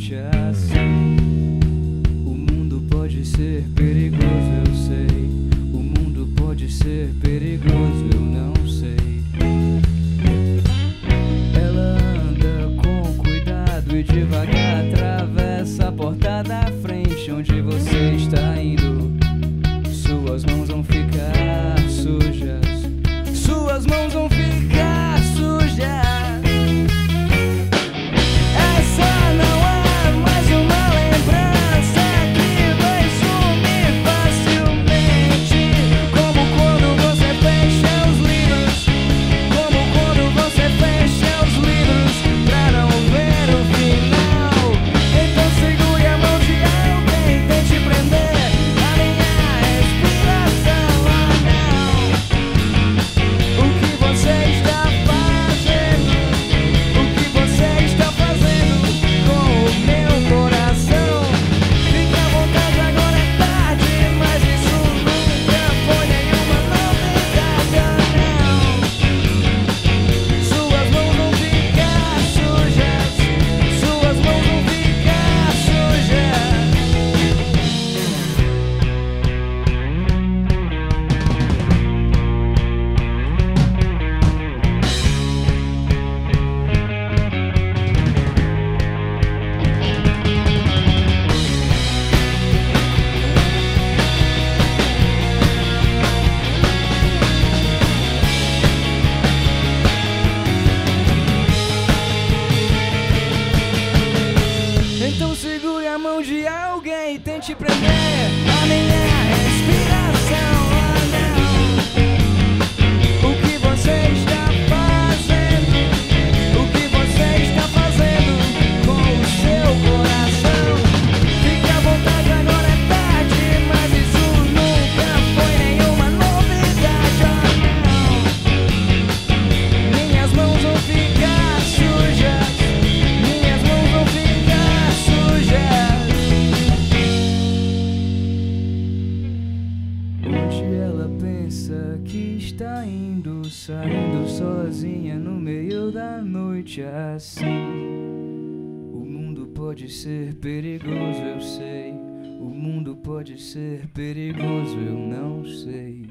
noite é assim. O mundo pode ser perigoso, eu sei. O mundo pode ser perigoso. Então segure a mão de alguém e tente prender amanhã. ela pensa que está indo, saindo sozinha no meio da noite assim. O mundo pode ser perigoso, eu sei. O mundo pode ser perigoso, eu não sei.